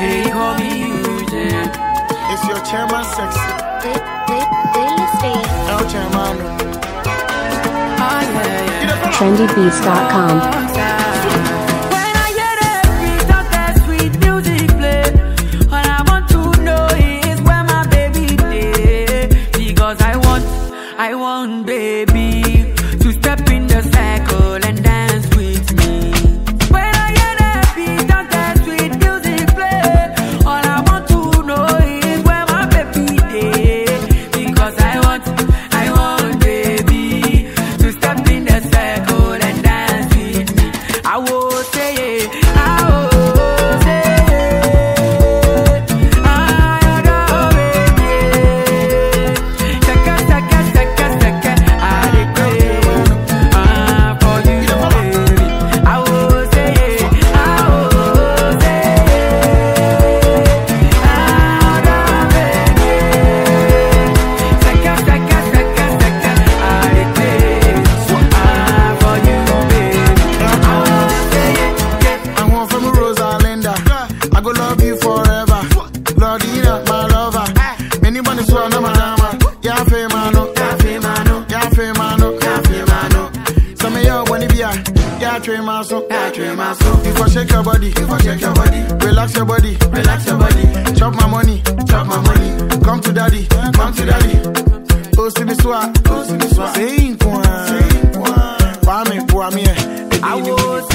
They call me Eugene. It's your chairman sexy. They- they- Daily State. El chairman. Yeah, yeah. trendybeats.com. I hear the beat of that sweet music play, all I want to know is where my baby day. Because I want, I want baby to step in the circle and dance Caribbean. Yeah, train my soul. Yeah, train my soul. You for shake your body. You for shake your body. Relax your body. Relax your body. Chop my money. Chop my money. Come to daddy. Come to daddy. Oh, see me swag. Oh, see me swag. Same one. Same one. For point. Pas mes poids miens. I.